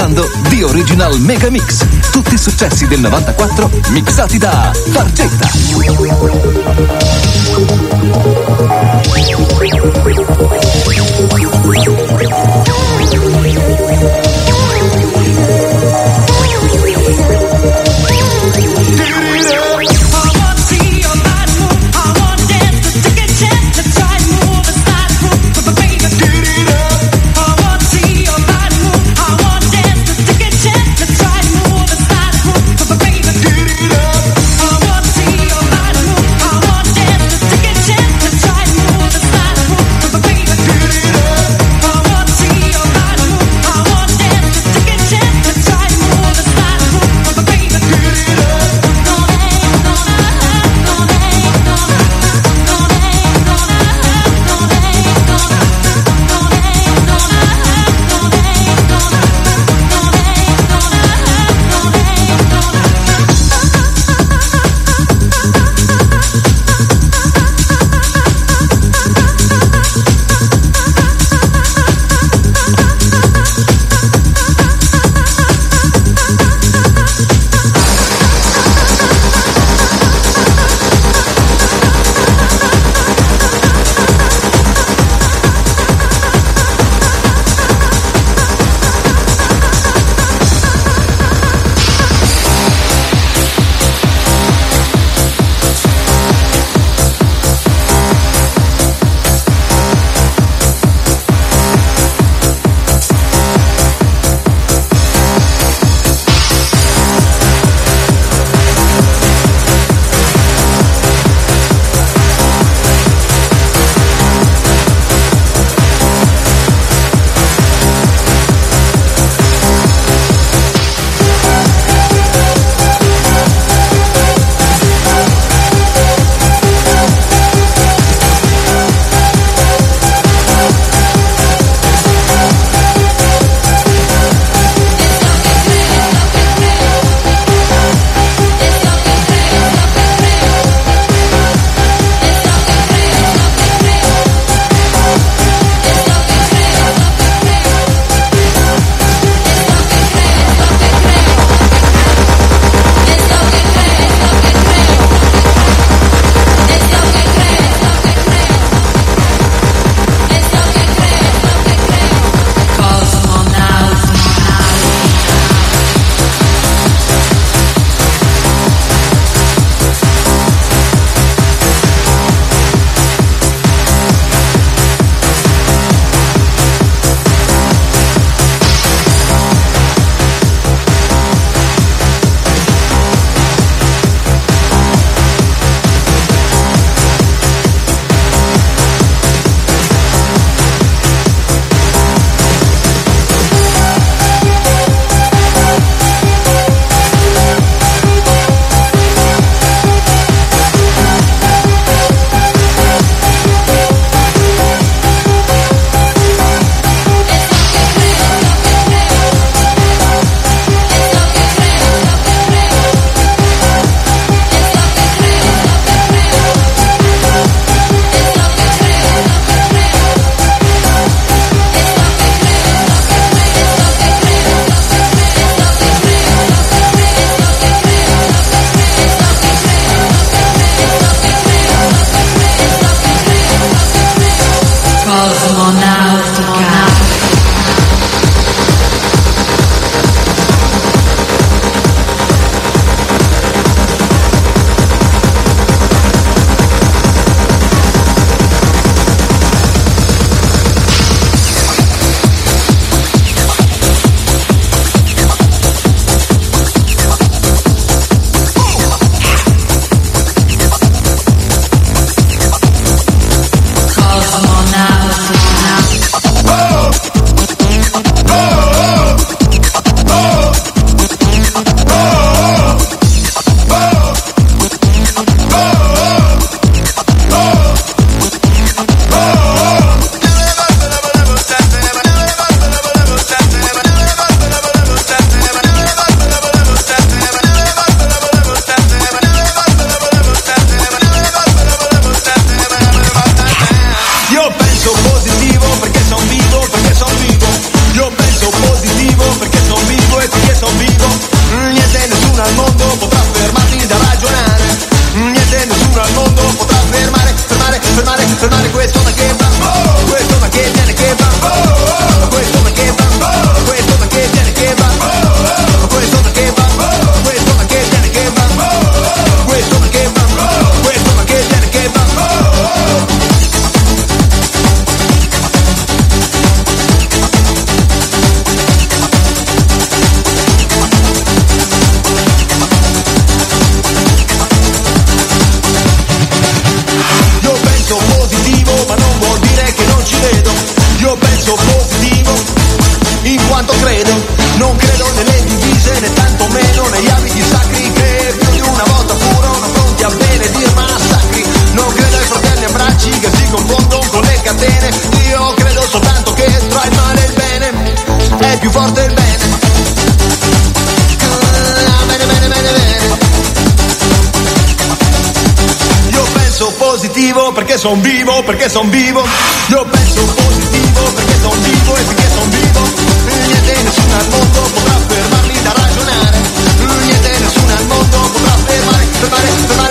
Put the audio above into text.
ascoltando The Original Mega Mix. Tutti i successi del 94 mixati da Fargetta. perché son vivo, perché son vivo. Io penso positivo perché son vivo e finché son vivo. Niente nessuno al mondo potrà fermarmi da ragionare. Niente nessuno al mondo potrà fermare, fermare, fermare.